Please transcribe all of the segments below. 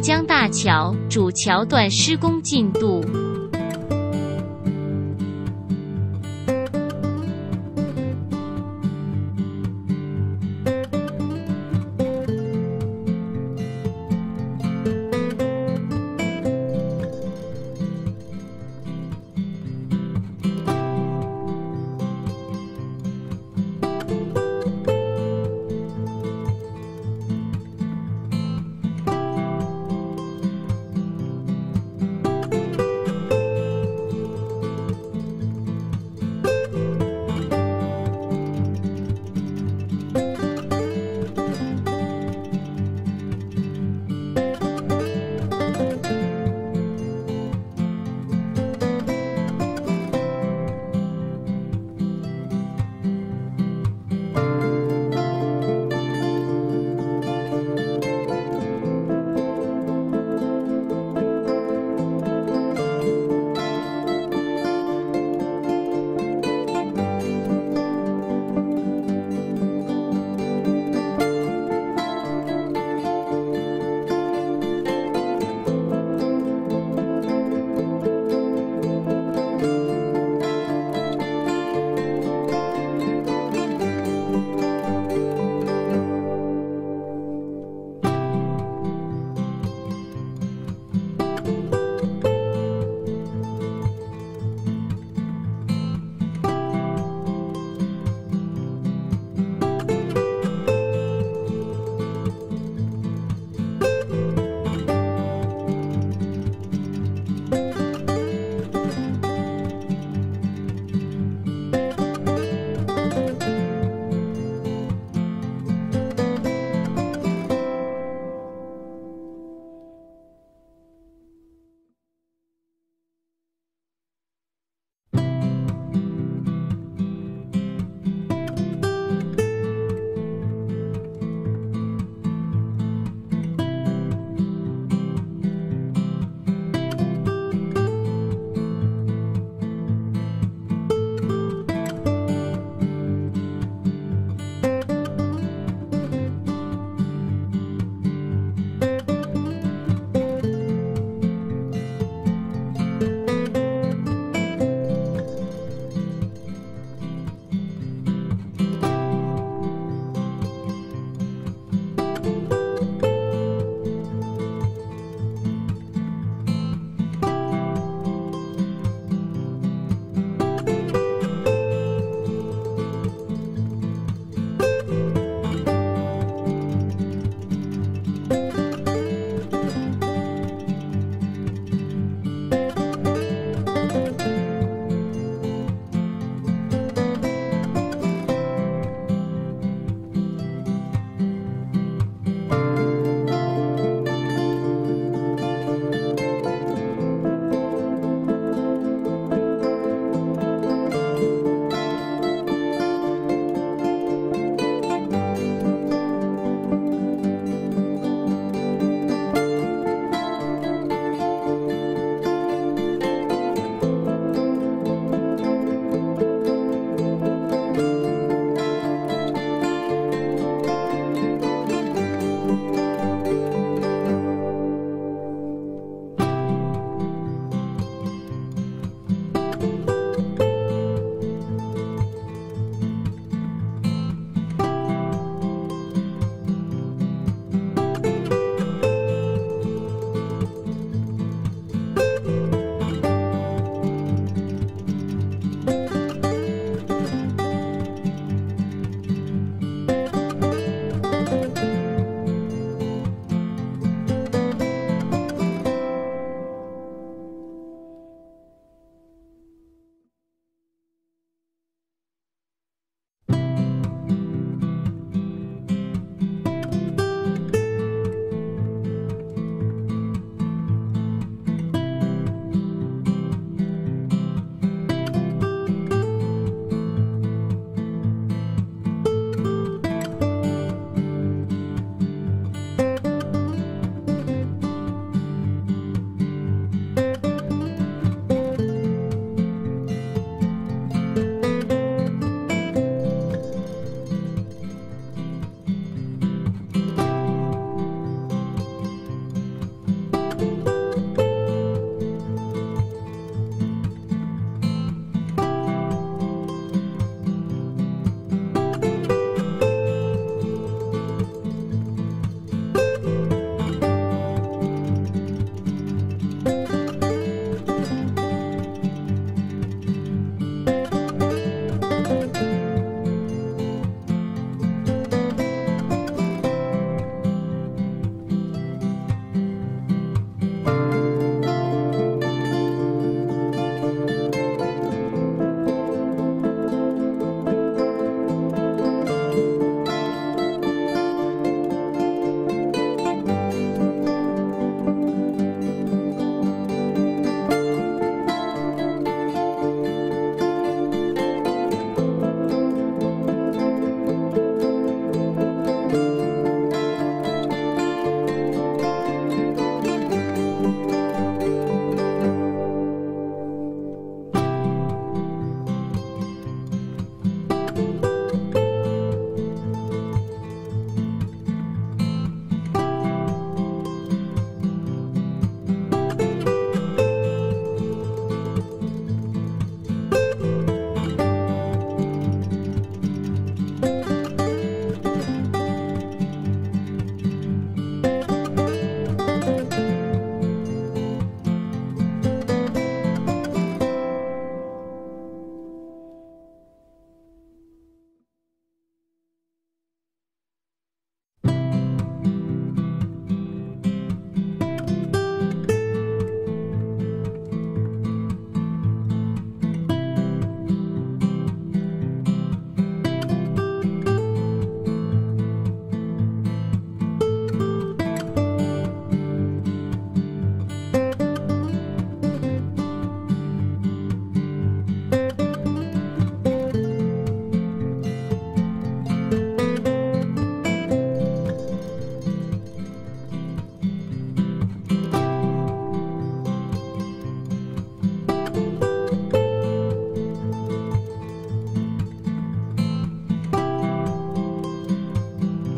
江大桥主桥段施工进度。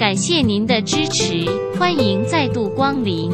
感谢您的支持，欢迎再度光临。